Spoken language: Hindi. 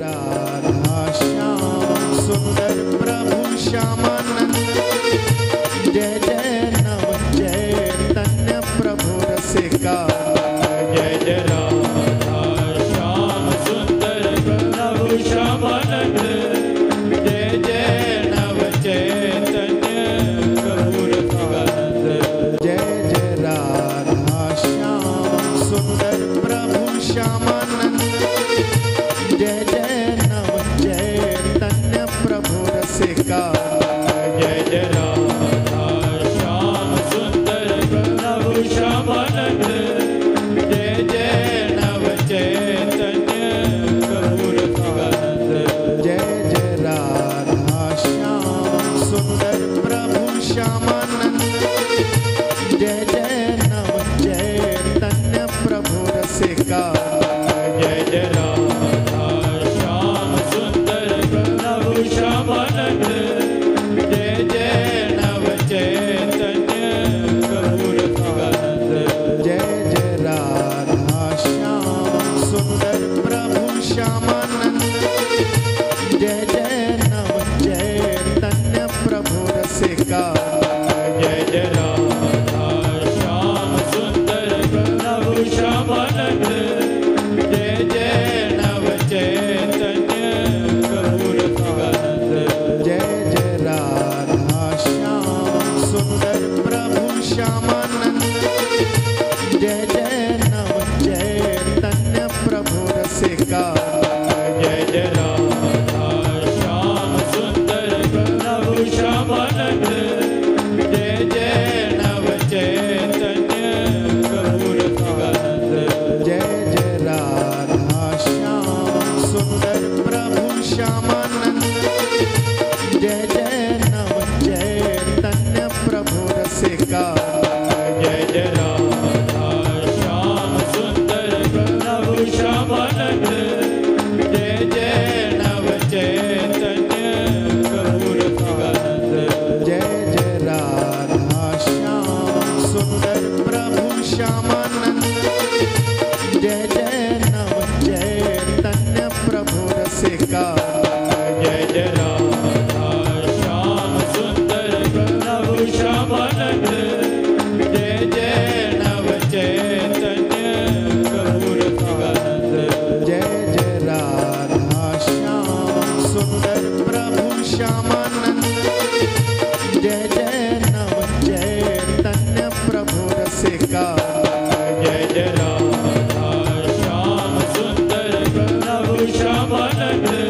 राधा श्याम सुंदर प्रभु श्यामानंद। जय जय नव जय तन्य प्रभु रसिका। जय जय राधा श्याम सुंदर प्रभु श्यामानंद। जय जय नव जय तन्य प्रभु रसिकानंद। जय जय राधा श्याम सुंदर प्रभु श्यामानंद। जय जय श्यामानंद जय जय नव जय तन्य प्रभु रसिका जय जय राधा श्याम सुंदर प्रभु श्याम God. श्यामानंद। जय जय नव जय प्रभु जय श्याम सुंदर प्रभु जय जय नव जय जय श्याम सुंदर प्रभु श्यामा Amen.